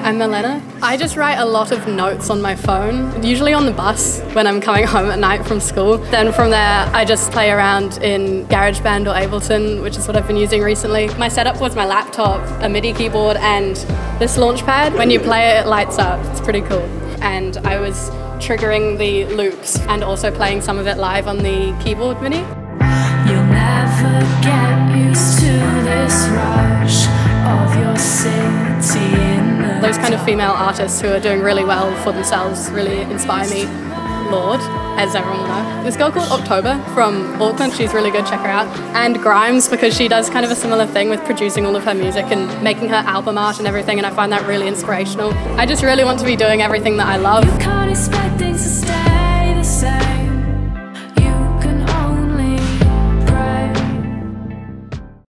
I'm Ilena. I just write a lot of notes on my phone, usually on the bus when I'm coming home at night from school. Then from there, I just play around in GarageBand or Ableton, which is what I've been using recently. My setup was my laptop, a MIDI keyboard, and this launchpad. When you play it, it lights up. It's pretty cool. And I was triggering the loops and also playing some of it live on the keyboard MIDI. Those kind of female artists who are doing really well for themselves really inspire me. Lorde, as everyone will know. This girl called October from Auckland, she's really good, check her out. And Grimes, because she does kind of a similar thing with producing all of her music and making her album art and everything, and I find that really inspirational. I just really want to be doing everything that I love.